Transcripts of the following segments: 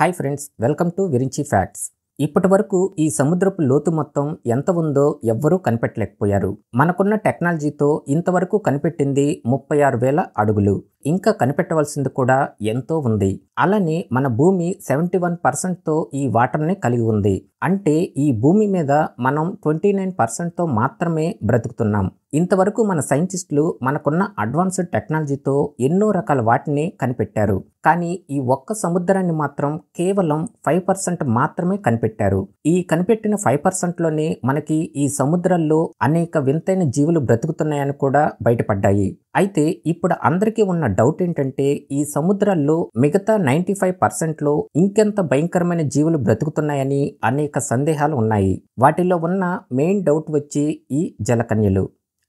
Hi friends welcome to Virinchi facts. ఇప్పటి వరకు ఈ సముద్రపు లోతు మొత్తం ఎంత ఉందో ఎవ్వరూ కనిపెట్టలేకపోయారు. మనకున్న టెక్నాలజీతో ఇంతవరకు కనిపెట్టింది ముప్పై ఆరు వేల అడుగులు. ఇంకా కనిపెట్టవలసింది కూడా ఎంతో ఉంది. అలానే మన భూమి సెవెంటీ వన్ పర్సెంట్తో ఈ వాటర్ని కలిగి ఉంది. అంటే ఈ భూమి మీద మనం ట్వంటీ నైన్ పర్సెంట్తో మాత్రమే బ్రతుకుతున్నాం. ఇంతవరకు మన సైంటిస్టులు మనకున్న అడ్వాన్స్డ్ టెక్నాలజీతో ఎన్నో రకాల వాటిని కనిపెట్టారు. కానీ ఈ ఒక్క సముద్రాన్ని మాత్రం కేవలం ఫైవ్ పర్సెంట్ మాత్రమే కనిపెట్టారు. ఈ కనిపెట్టిన ఫైవ్ పర్సెంట్లోనే మనకి ఈ సముద్రాల్లో అనేక వింతైన జీవులు బ్రతుకుతున్నాయని కూడా బయటపడ్డాయి. అయితే ఇప్పుడు అందరికీ ఉన్న డౌట్ ఏంటంటే ఈ సముద్రాల్లో మిగతా నైంటీ ఫైవ్ పర్సెంట్లో ఇంకెంత భయంకరమైన జీవులు బ్రతుకుతున్నాయని అనేక సందేహాలు ఉన్నాయి. వాటిలో ఉన్న మెయిన్ డౌట్ వచ్చి ఈ జలకన్యలు.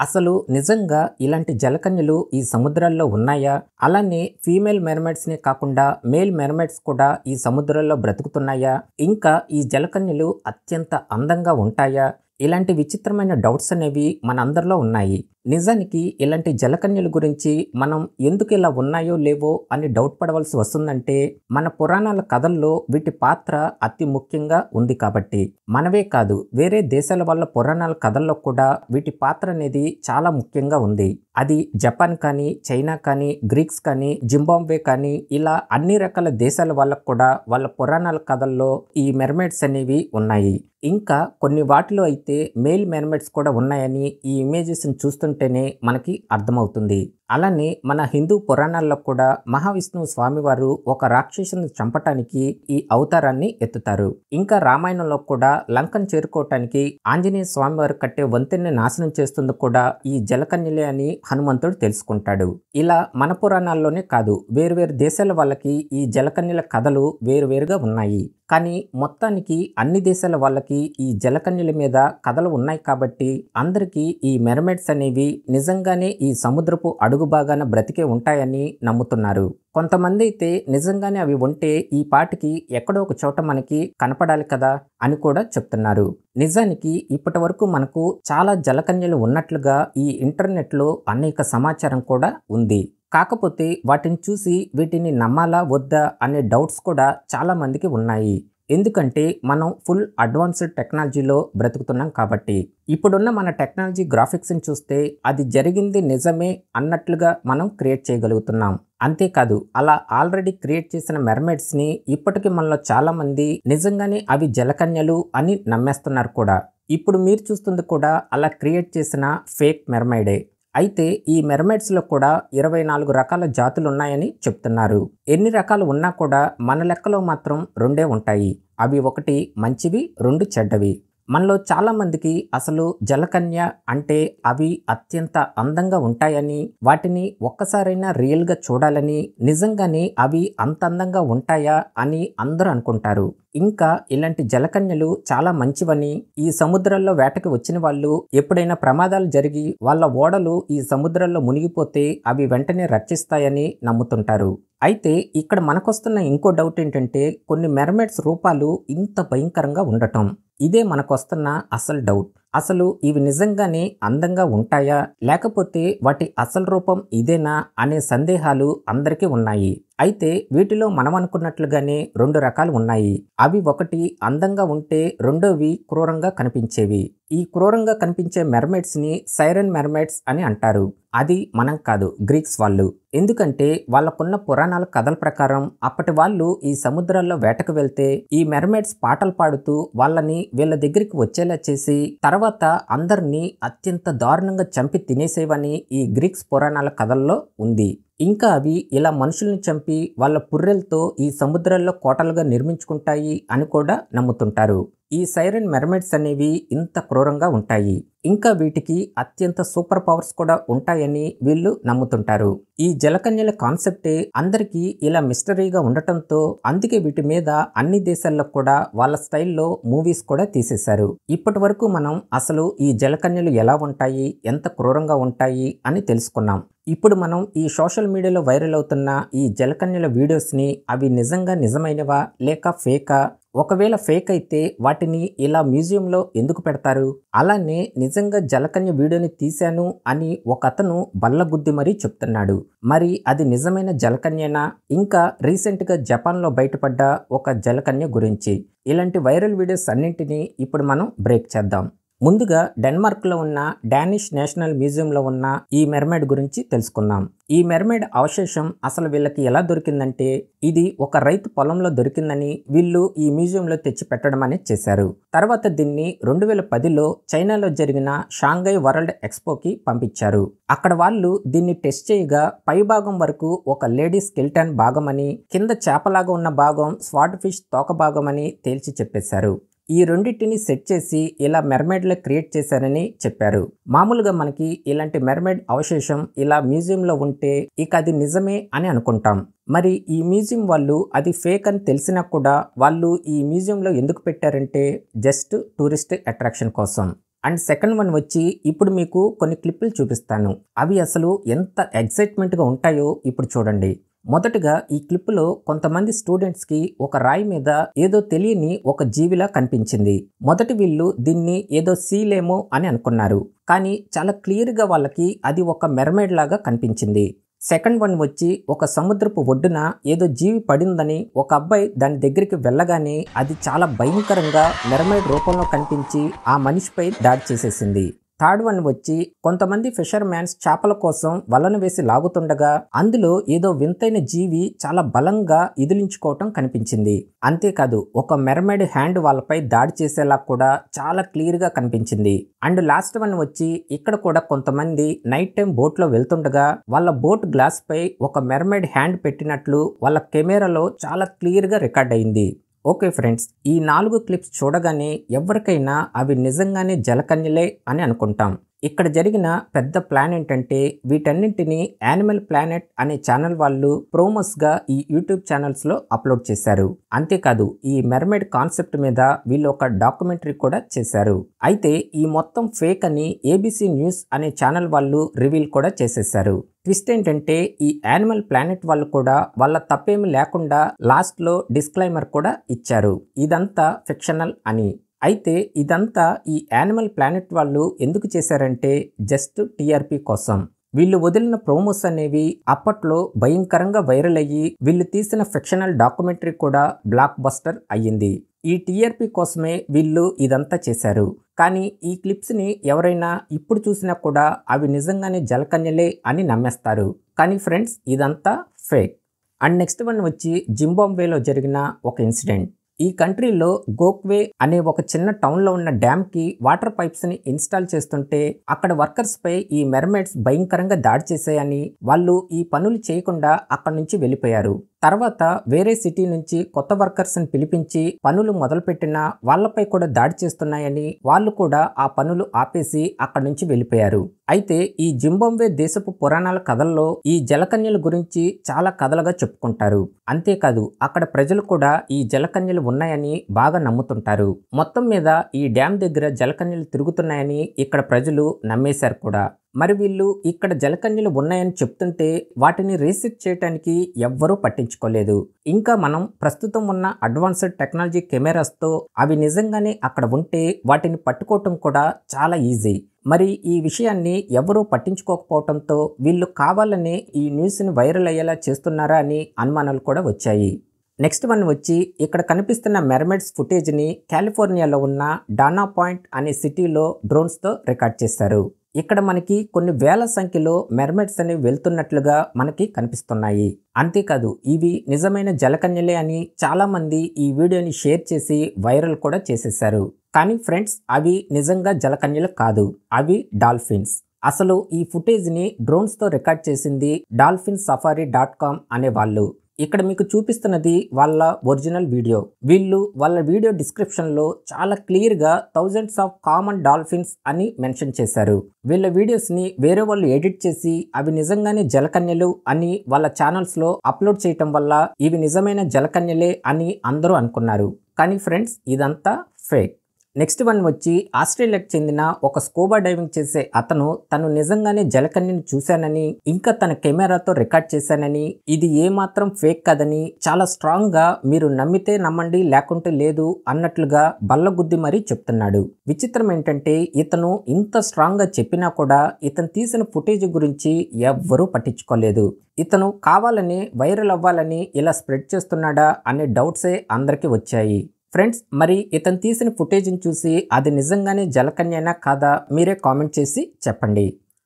అసలు నిజంగా ఇలాంటి జలకన్యలు ఈ సముద్రాల్లో ఉన్నాయా? అలానే ఫీమేల్ మెర్మైడ్స్నే కాకుండా మేల్ మెర్మైడ్స్ కూడా ఈ సముద్రంలో బ్రతుకుతున్నాయా? ఇంకా ఈ జలకన్యలు అత్యంత అందంగా ఉంటాయా? ఇలాంటి విచిత్రమైన డౌట్స్ అనేవి మనందరిలో ఉన్నాయి. నిజానికి ఇలాంటి జలకన్యల గురించి మనం ఎందుకు ఇలా ఉన్నాయో లేవో అని డౌట్ పడవలసి వస్తుందంటే మన పురాణాల కథల్లో వీటి పాత్ర అతి ముఖ్యంగా ఉంది కాబట్టి. మనవే కాదు వేరే దేశాల వల్ల పురాణాల కథల్లో కూడా వీటి పాత్ర అనేది చాలా ముఖ్యంగా ఉంది. అది జపాన్ కానీ చైనా కానీ గ్రీక్స్ కానీ జింబాబ్వే కానీ ఇలా అన్ని రకాల దేశాల వాళ్ళకు కూడా వాళ్ళ పురాణాల కథల్లో ఈ మెర్మేడ్స్ అనేవి ఉన్నాయి. ఇంకా కొన్ని వాటిలో అయితే మేల్ మెర్మేడ్స్ కూడా ఉన్నాయని ఈ ఇమేజెస్ని చూస్తుంటే చూస్తుంటేనే మనకి అర్థమవుతుంది. అలానే మన హిందూ పురాణాల్లో కూడా మహావిష్ణువు స్వామివారు ఒక రాక్షసుని చంపటానికి ఈ అవతారాన్ని ఎత్తుతారు. ఇంకా రామాయణంలో కూడా లంకను చేరుకోవటానికి ఆంజనేయ స్వామివారు కట్టే వంతెన్ని నాశనం చేస్తుంది కూడా ఈ జలకన్యలే అని హనుమంతుడు తెలుసుకుంటాడు. ఇలా మన పురాణాల్లోనే కాదు వేరువేరు దేశాల వాళ్ళకి ఈ జలకన్యల కథలు వేరువేరుగా ఉన్నాయి. కానీ మొత్తానికి అన్ని దేశాల వాళ్ళకి ఈ జలకన్యల మీద కథలు ఉన్నాయి కాబట్టి అందరికీ ఈ మెరమెడ్స్ అనేవి నిజంగానే ఈ సముద్రపు అడుగు భాగాన బ్రతికే ఉంటాయని నమ్ముతున్నారు. కొంతమంది అయితే నిజంగానే అవి ఉంటే ఈ పాటికి ఎక్కడో ఒక చోట మనకి కనపడాలి కదా అని కూడా చెప్తున్నారు. నిజానికి ఇప్పటి వరకు మనకు చాలా జలకన్యలు ఉన్నట్లుగా ఈ ఇంటర్నెట్లో అనేక సమాచారం కూడా ఉంది. కాకపోతే వాటిని చూసి వీటిని నమ్మాలా వద్దా అనే డౌట్స్ కూడా చాలా మందికి ఉన్నాయి. ఎందుకంటే మనం ఫుల్ అడ్వాన్స్డ్ టెక్నాలజీలో బ్రతుకుతున్నాం కాబట్టి. ఇప్పుడున్న మన టెక్నాలజీ గ్రాఫిక్స్ని చూస్తే అది జరిగింది నిజమే అన్నట్లుగా మనం క్రియేట్ చేయగలుగుతున్నాం. అంతేకాదు అలా ఆల్రెడీ క్రియేట్ చేసిన మెర్మేడ్స్ని ఇప్పటికీ మనలో చాలామంది నిజంగానే అవి జలకన్యలు అని నమ్మేస్తున్నారు కూడా. ఇప్పుడు మీరు చూస్తుంది కూడా అలా క్రియేట్ చేసిన ఫేక్ మెర్మైడే అయితే ఈ మెర్మైడ్స్లో కూడా ఇరవై నాలుగు రకాల జాతులు ఉన్నాయని చెప్తున్నారు. ఎన్ని రకాలు ఉన్నా కూడా మన లెక్కలో మాత్రం రెండే ఉంటాయి. అవి ఒకటి మంచివి రెండు చెడ్డవి. మనలో చాలామందికి అసలు జలకన్య అంటే అవి అత్యంత అందంగా ఉంటాయని వాటిని ఒక్కసారైనా రియల్గా చూడాలని నిజంగానే అవి అంత అందంగా ఉంటాయా అని అందరూ అనుకుంటారు. ఇంకా ఇలాంటి జలకన్యలు చాలా మంచివని ఈ సముద్రంలో వేటకి వచ్చిన వాళ్ళు ఎప్పుడైనా ప్రమాదాలు జరిగి వాళ్ళ ఓడలు ఈ సముద్రంలో మునిగిపోతే అవి వెంటనే రక్షిస్తాయని నమ్ముతుంటారు. అయితే ఇక్కడ మనకొస్తున్న ఇంకో డౌట్ ఏంటంటే కొన్ని మెర్మైడ్స్ రూపాలు ఇంత భయంకరంగా ఉండటం. ఇదే మనకొస్తున్న అసలు డౌట్. అసలు ఇవి నిజంగానే అందంగా ఉంటాయా? లేకపోతే వాటి అసలు రూపం ఇదేనా? అనే సందేహాలు అందరికీ ఉన్నాయి. అయితే వీటిలో మనం అనుకున్నట్లుగానే రెండు రకాలు ఉన్నాయి. అవి ఒకటి అందంగా ఉంటే రెండోవి క్రూరంగా కనిపించేవి. ఈ క్రూరంగా కనిపించే మెర్మైడ్స్ని సైరన్ మెర్మైడ్స్ అని అంటారు. అది మనం కాదు గ్రీక్స్ వాళ్ళు. ఎందుకంటే వాళ్ళకున్న పురాణాల కథల ప్రకారం అప్పటి వాళ్ళు ఈ సముద్రాల్లో వేటకు వెళ్తే ఈ మెర్మైడ్స్ పాటలు పాడుతూ వాళ్ళని వీళ్ళ దగ్గరికి వచ్చేలా చేసి తర్వాత అందరినీ అత్యంత దారుణంగా చంపి తినేసేవని ఈ గ్రీక్స్ పురాణాల కథల్లో ఉంది. ఇంకా అవి ఇలా మనుషుల్ని చంపి వాళ్ళ పుర్రెలతో ఈ సముద్రాల్లో కోటలుగా నిర్మించుకుంటాయి అని కూడా నమ్ముతుంటారు. ఈ సైరన్ మెర్మైడ్స్ అనేవి ఇంత క్రూరంగా ఉంటాయి. ఇంకా వీటికి అత్యంత సూపర్ పవర్స్ కూడా ఉంటాయని వీళ్ళు నమ్ముతుంటారు. ఈ జలకన్యల కాన్సెప్టే అందరికీ ఇలా మిస్టరీగా ఉండటంతో అందుకే వీటి మీద అన్ని దేశాల్లో కూడా వాళ్ళ స్టైల్లో మూవీస్ కూడా తీసేశారు. ఇప్పటి వరకు మనం అసలు ఈ జలకన్యలు ఎలా ఉంటాయి ఎంత క్రూరంగా ఉంటాయి అని తెలుసుకున్నాం. ఇప్పుడు మనం ఈ సోషల్ మీడియాలో వైరల్ అవుతున్న ఈ జలకన్యల వీడియోస్ని అవి నిజంగా నిజమైనవా లేక ఫేకా? ఒకవేళ ఫేక్ అయితే వాటిని ఇలా మ్యూజియంలో ఎందుకు పెడతారు? అలానే నిజంగా జలకన్య వీడియోని తీశాను అని ఒక అతను బల్లగుద్ది మరీ చెప్తున్నాడు. మరి అది నిజమైన జలకన్యనా? ఇంకా రీసెంట్గా జపాన్లో బయటపడ్డ ఒక జలకన్య గురించి. ఇలాంటి వైరల్ వీడియోస్ అన్నింటినీ ఇప్పుడు మనం బ్రేక్ చేద్దాం. ముందుగా డెన్మార్క్లో ఉన్న డానిష్ నేషనల్ మ్యూజియంలో ఉన్న ఈ మెర్మేడ్ గురించి తెలుసుకుందాం. ఈ మెర్మేడ్ అవశేషం అసలు వీళ్ళకి ఎలా దొరికిందంటే ఇది ఒక రైతు పొలంలో దొరికిందని వీళ్ళు ఈ మ్యూజియంలో తెచ్చి పెట్టడం అనేది చేశారు. తర్వాత దీన్ని రెండు వేల పదిలో చైనాలో జరిగిన షాంఘై వరల్డ్ ఎక్స్పోకి పంపించారు. అక్కడ వాళ్ళు దీన్ని టెస్ట్ చేయగా పై భాగం వరకు ఒక లేడీ స్కెల్టన్ భాగమని కింద చేపలాగా ఉన్న భాగం స్వాట్ ఫిష్ తోక భాగమని తేల్చి చెప్పేశారు. ఈ రెండింటిని సెట్ చేసి ఇలా మెర్మేడ్లో క్రియేట్ చేశారని చెప్పారు. మామూలుగా మనకి ఇలాంటి మెర్మేడ్ అవశేషం ఇలా మ్యూజియంలో ఉంటే ఇక అది నిజమే అని అనుకుంటాం. మరి ఈ మ్యూజియం వాళ్ళు అది ఫేక్ అని తెలిసినా కూడా వాళ్ళు ఈ మ్యూజియంలో ఎందుకు పెట్టారంటే జస్ట్ టూరిస్ట్ అట్రాక్షన్ కోసం. అండ్ సెకండ్ వన్ వచ్చి ఇప్పుడు మీకు కొన్ని క్లిప్పులు చూపిస్తాను. అవి అసలు ఎంత ఎక్సైట్మెంట్గా ఉంటాయో ఇప్పుడు చూడండి. మొదటగా ఈ క్లిప్లో కొంతమంది స్టూడెంట్స్కి ఒక రాయి మీద ఏదో తెలియని ఒక జీవిలా కనిపించింది. మొదటి వీళ్ళు దీన్ని ఏదో సీలేమో అని అనుకున్నారు. కానీ చాలా క్లియర్గా వాళ్ళకి అది ఒక మెర్మైడ్ లాగా కనిపించింది. సెకండ్ వన్ వచ్చి ఒక సముద్రపు ఒడ్డున ఏదో జీవి పడిందని ఒక అబ్బాయి దాని దగ్గరికి వెళ్ళగానే అది చాలా భయంకరంగా మెరమైడ్ రూపంలో కనిపించి ఆ మనిషిపై దాడి చేసేసింది. థర్డ్ వన్ వచ్చి కొంతమంది ఫిషర్ మ్యాన్స్ చేపల కోసం వలను వేసి లాగుతుండగా అందులో ఏదో వింతైన జీవి చాలా బలంగా ఇదిలించుకోవటం కనిపించింది. అంతేకాదు ఒక మెర్మెడ్ హ్యాండ్ వాళ్ళపై దాడి చేసేలా కూడా చాలా క్లియర్గా కనిపించింది. అండ్ లాస్ట్ వన్ వచ్చి ఇక్కడ కూడా కొంతమంది నైట్ టైం బోట్లో వెళ్తుండగా వాళ్ళ బోట్ గ్లాస్ పై ఒక మెర్మెడ్ హ్యాండ్ పెట్టినట్లు వాళ్ళ కెమెరాలో చాలా క్లియర్గా రికార్డ్ అయింది. ఓకే ఫ్రెండ్స్ ఈ నాలుగు క్లిప్స్ చూడగానే ఎవరికైనా అవి నిజంగానే జలకన్యలే అని అనుకుంటాం. ఇక్కడ జరిగిన పెద్ద ప్లాన్ ఏంటంటే వీటన్నింటినీ యానిమల్ ప్లానెట్ అనే ఛానల్ వాళ్ళు ప్రోమోస్గా ఈ యూట్యూబ్ ఛానల్స్లో అప్లోడ్ చేశారు. అంతేకాదు ఈ మెర్మేడ్ కాన్సెప్ట్ మీద వీళ్ళు ఒక డాక్యుమెంటరీ కూడా చేశారు. అయితే ఈ మొత్తం ఫేక్ అని ఏబీసీ న్యూస్ అనే ఛానల్ వాళ్ళు రివీల్ కూడా చేసేశారు. ట్విస్ట్ ఏంటంటే ఈ యానిమల్ ప్లానెట్ వాళ్ళు కూడా వాళ్ళ తప్పేమి లేకుండా లాస్ట్లో డిస్క్లైమర్ కూడా ఇచ్చారు. ఇదంతా ఫిక్షనల్ అని. అయితే ఇదంతా ఈ యానిమల్ ప్లానెట్ వాళ్ళు ఎందుకు చేశారంటే జస్ట్ టీఆర్పీ కోసం. వీళ్ళు వదిలిన ప్రోమోస్ అనేవి అప్పట్లో భయంకరంగా వైరల్ అయ్యి వీళ్ళు తీసిన ఫిక్షనల్ డాక్యుమెంటరీ కూడా బ్లాక్ బస్టర్ అయ్యింది. ఈ టీఆర్పీ కోసమే వీళ్ళు ఇదంతా చేశారు. కానీ ఈ క్లిప్స్ని ఎవరైనా ఇప్పుడు చూసినా కూడా అవి నిజంగానే జలకన్యలే అని నమ్మేస్తారు. కానీ ఫ్రెండ్స్ ఇదంతా ఫేక్. అండ్ నెక్స్ట్ వన్ వచ్చి జింబాంబేలో జరిగిన ఒక ఇన్సిడెంట్. ఈ కంట్రీలో గోక్వే అనే ఒక చిన్న టౌన్లో ఉన్న డ్యామ్కి వాటర్ పైప్స్ని ఇన్స్టాల్ చేస్తుంటే అక్కడ వర్కర్స్పై ఈ మెర్మేడ్స్ భయంకరంగా దాడి చేశాయని వాళ్ళు ఈ పనులు చేయకుండా అక్కడి నుంచి వెళ్ళిపోయారు. తర్వాత వేరే సిటీ నుంచి కొత్త వర్కర్స్ని పిలిపించి పనులు మొదలుపెట్టినా వాళ్ళపై కూడా దాడి చేస్తున్నాయని వాళ్ళు కూడా ఆ పనులు ఆపేసి అక్కడి నుంచి వెళ్ళిపోయారు. అయితే ఈ జింబాంబే దేశపు పురాణాల కథల్లో ఈ జలకన్యల గురించి చాలా కథలుగా చెప్పుకుంటారు. అంతేకాదు అక్కడ ప్రజలు కూడా ఈ జలకన్యలు ఉన్నాయని బాగా నమ్ముతుంటారు. మొత్తం మీద ఈ డ్యామ్ దగ్గర జలకన్యలు తిరుగుతున్నాయని ఇక్కడ ప్రజలు నమ్మేశారు కూడా. మరి వీళ్ళు ఇక్కడ జలకన్యలు ఉన్నాయని చెప్తుంటే వాటిని రీసెర్చ్ చేయడానికి ఎవ్వరూ పట్టించుకోలేదు. ఇంకా మనం ప్రస్తుతం ఉన్న అడ్వాన్స్డ్ టెక్నాలజీ కెమెరాస్తో అవి నిజంగానే అక్కడ ఉంటే వాటిని పట్టుకోవటం కూడా చాలా ఈజీ. మరి ఈ విషయాన్ని ఎవరూ పట్టించుకోకపోవడంతో వీళ్ళు కావాలనే ఈ న్యూస్ని వైరల్ అయ్యేలా చేస్తున్నారా అని అనుమానాలు కూడా వచ్చాయి. నెక్స్ట్ వన్ వచ్చి ఇక్కడ కనిపిస్తున్న మెరమెడ్స్ ఫుటేజ్ని కాలిఫోర్నియాలో ఉన్న డానా పాయింట్ అనే సిటీలో డ్రోన్స్తో రికార్డ్ చేశారు. ఇక్కడ మనకి కొన్ని వేల సంఖ్యలో మెర్మెట్స్ అనేవి వెళ్తున్నట్లుగా మనకి కనిపిస్తున్నాయి. అంతేకాదు ఇవి నిజమైన జలకన్యలే అని చాలామంది ఈ వీడియోని షేర్ చేసి వైరల్ కూడా చేసేశారు. కానీ ఫ్రెండ్స్ అవి నిజంగా జలకన్యలు కాదు. అవి డాల్ఫిన్స్. అసలు ఈ ఫుటేజ్ని డ్రోన్స్తో రికార్డ్ చేసింది డాల్ఫిన్ సఫారీ డాట్ కామ్ అనే వాళ్ళు. ఇక్కడ మీకు చూపిస్తున్నది వాళ్ళ ఒరిజినల్ వీడియో. వీళ్ళు వాళ్ళ వీడియో డిస్క్రిప్షన్లో చాలా క్లియర్గా థౌజండ్స్ ఆఫ్ కామన్ డాల్ఫిన్స్ అని మెన్షన్ చేశారు. వీళ్ళ వీడియోస్ని వేరే వాళ్ళు ఎడిట్ చేసి అవి నిజంగానే జలకన్యలు అని వాళ్ళ ఛానల్స్లో అప్లోడ్ చేయటం వల్ల ఇవి నిజమైన జలకన్యలే అని అందరూ అనుకున్నారు. కానీ ఫ్రెండ్స్ ఇదంతా ఫేక్ నెక్స్ట్ వన్ వచ్చి ఆస్ట్రేలియాకు చెందిన ఒక స్కూబా డైవింగ్ చేసే అతను తను నిజంగానే జలకన్యను చూశానని ఇంకా తన కెమెరాతో రికార్డ్ చేశానని ఇది ఏమాత్రం ఫేక్ కదని చాలా స్ట్రాంగ్గా మీరు నమ్మితే నమ్మండి లేకుంటే లేదు అన్నట్లుగా బల్లగుద్ది మరీ చెప్తున్నాడు. విచిత్రం ఏంటంటే ఇతను ఇంత స్ట్రాంగ్గా చెప్పినా కూడా ఇతను తీసిన ఫుటేజ్ గురించి ఎవ్వరూ పట్టించుకోలేదు. ఇతను కావాలని వైరల్ అవ్వాలని ఇలా స్ప్రెడ్ చేస్తున్నాడా అనే డౌట్సే అందరికీ వచ్చాయి. ఫ్రెండ్స్ మరి ఇతను తీసిన ఫుటేజ్ని చూసి అది నిజంగానే జలకన్యనా కాదా మీరే కామెంట్ చేసి చెప్పండి.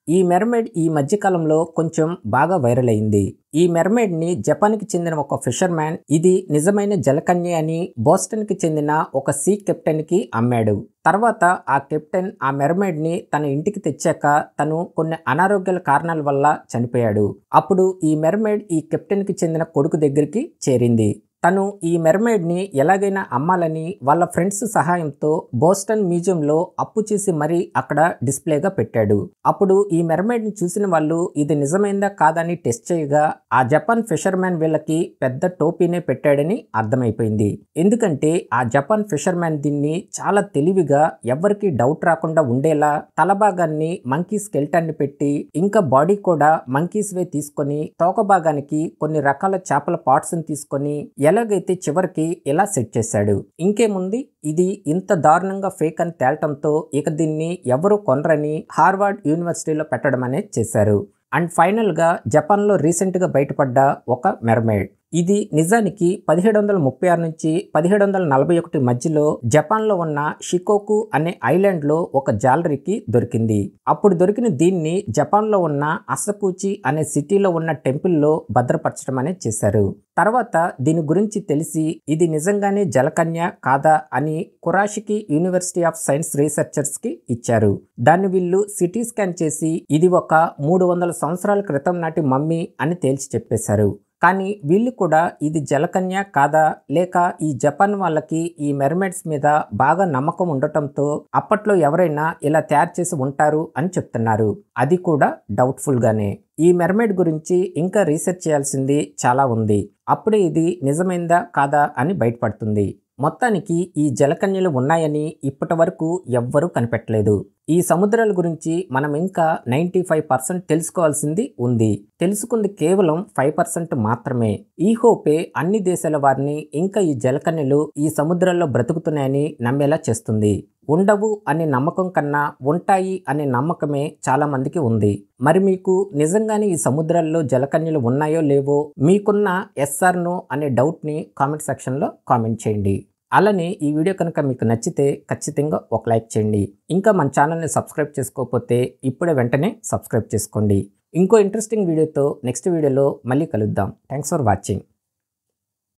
ఈ మెర్మేడ్ ఈ మధ్యకాలంలో కొంచెం బాగా వైరల్ అయింది. ఈ మెర్మేడ్ని జపాన్కి చెందిన ఒక ఫిషర్ మ్యాన్ ఇది నిజమైన జలకన్య అని బోస్టన్కి చెందిన ఒక సీ కెప్టెన్కి అమ్మాడు. తర్వాత ఆ కెప్టెన్ ఆ మెర్మేడ్ని తన ఇంటికి తెచ్చాక తను కొన్ని అనారోగ్యాల కారణాల వల్ల చనిపోయాడు. అప్పుడు ఈ మెర్మేడ్ ఈ కెప్టెన్కి చెందిన కొడుకు దగ్గరికి చేరింది. తను ఈ మెర్మేడ్ని ఎలాగైనా అమ్మాలని వాళ్ళ ఫ్రెండ్స్ సహాయంతో బోస్టన్ మ్యూజియంలో అప్పు చేసి మరీ అక్కడ డిస్ప్లేగా పెట్టాడు. అప్పుడు ఈ మెర్మేడ్ని చూసిన వాళ్ళు ఇది నిజమైందా కాదని టెస్ట్ చేయగా ఆ జపాన్ ఫిషర్మ్యాన్ వీళ్ళకి పెద్ద టోపీనే పెట్టాడని అర్థమైపోయింది. ఎందుకంటే ఆ జపాన్ ఫిషర్మ్యాన్ దీన్ని చాలా తెలివిగా ఎవరికి డౌట్ రాకుండా ఉండేలా తలభాగాన్ని మంకీ స్కెల్టాన్ని పెట్టి ఇంకా బాడీ కూడా మంకీస్ వే తీసుకొని తోక భాగానికి కొన్ని రకాల చేపల పార్ట్స్ని తీసుకొని ఎలాగైతే చివరికి ఇలా సెట్ చేశాడు? ఇంకేముంది? ఇది ఇంత దారుణంగా ఫేక్ అని తేలటంతో ఇక దీన్ని ఎవరు కొనరని హార్వర్డ్ యూనివర్సిటీలో పెట్టడం అనేది చేశారు. అండ్ ఫైనల్గా జపాన్లో రీసెంట్గా బయటపడ్డ ఒక మెర్మేడ్. ఇది నిజానికి పదిహేడు వందల ముప్పై ఆరు నుంచి పదిహేడు వందల నలభై ఒకటి మధ్యలో జపాన్లో ఉన్న షికోకు అనే ఐలాండ్లో ఒక జాలరీకి దొరికింది. అప్పుడు దొరికిన దీన్ని జపాన్లో ఉన్న అసకూచి అనే సిటీలో ఉన్న టెంపుల్లో భద్రపరచడం అనేది చేశారు. తర్వాత దీని గురించి తెలిసి ఇది నిజంగానే జలకన్య కాదా అని కురాషికి యూనివర్సిటీ ఆఫ్ సైన్స్ రీసెర్చర్స్కి ఇచ్చారు. దాన్ని వీళ్ళు సిటీ స్కాన్ చేసి ఇది ఒక మూడు వందల సంవత్సరాల క్రితం నాటి మమ్మీ అని తేల్చి చెప్పేశారు. కానీ వీళ్ళు కూడా ఇది జలకన్య కాదా? లేక ఈ జపాన్ వాళ్ళకి ఈ మెర్మెడ్స్ మీద బాగా నమ్మకం ఉండటంతో అప్పట్లో ఎవరైనా ఇలా తయారు చేసి ఉంటారు అని చెప్తున్నారు. అది కూడా డౌట్ఫుల్గానే ఈ మెర్మెడ్ గురించి ఇంకా రీసెర్చ్ చేయాల్సింది చాలా ఉంది. అప్పుడే ఇది నిజమైందా కాదా అని బయటపడుతుంది. మొత్తానికి ఈ జలకన్యలు ఉన్నాయని ఇప్పటి వరకు ఎవ్వరూ కనిపెట్టలేదు. ఈ సముద్రాల గురించి మనం ఇంకా నైంటీ ఫైవ్ పర్సెంట్ తెలుసుకోవాల్సింది ఉంది. తెలుసుకుంది కేవలం ఫైవ్ పర్సెంట్ మాత్రమే. ఈ హోపే అన్ని దేశాల వారిని ఇంకా ఈ జలకన్యలు ఈ సముద్రాల్లో బ్రతుకుతున్నాయని నమ్మేలా చేస్తుంది. ఉండవు అనే నమ్మకం కన్నా ఉంటాయి అనే నమ్మకమే చాలా మందికి ఉంది. మరి మీకు నిజంగానే ఈ సముద్రాల్లో జలకన్యలు ఉన్నాయో లేవో మీకున్న ఎస్ఆర్ నో అనే డౌట్ని కామెంట్ సెక్షన్లో కామెంట్ చేయండి. అలానే ఈ వీడియో కనుక మీకు నచ్చితే ఖచ్చితంగా ఒక లైక్ చేయండి. ఇంకా మన ఛానల్ని సబ్స్క్రైబ్ చేసుకోకపోతే ఇప్పుడే వెంటనే సబ్స్క్రైబ్ చేసుకోండి. ఇంకో ఇంట్రెస్టింగ్ వీడియోతో నెక్స్ట్ వీడియోలో మళ్ళీ కలుద్దాం. Thanks for watching.